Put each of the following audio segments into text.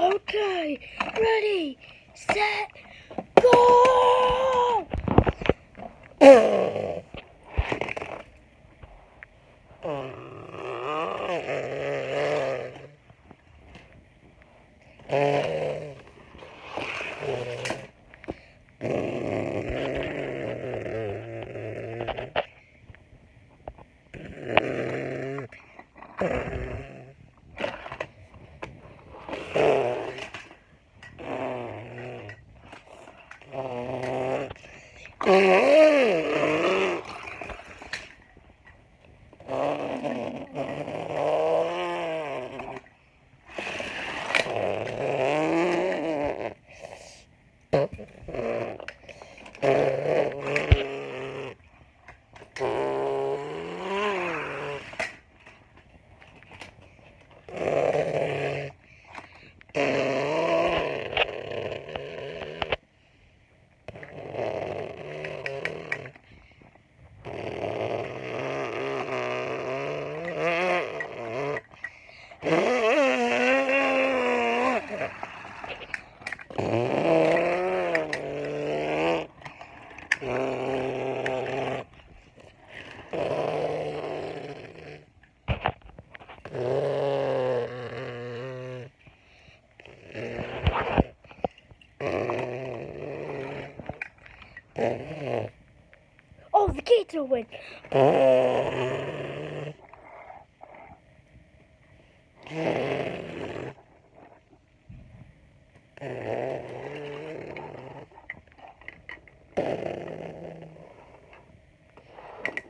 Okay, ready, set, go! Mm-hmm. Oh, the gates are open. Yeah, woohoo, buddy.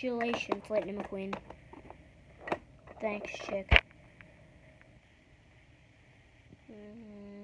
Congratulations, Lightning McQueen. Thanks, chick. Mm.